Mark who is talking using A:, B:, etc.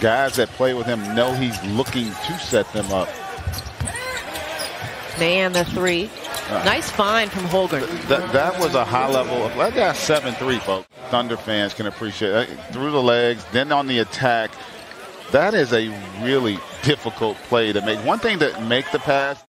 A: guys that play with him know he's looking to set them up.
B: Man, the three. Uh, nice find from Holmgren.
A: That, that was a high level. Of, that guy's 7-3, folks. Thunder fans can appreciate it. Through the legs, then on the attack. That is a really difficult play to make. One thing that make the pass,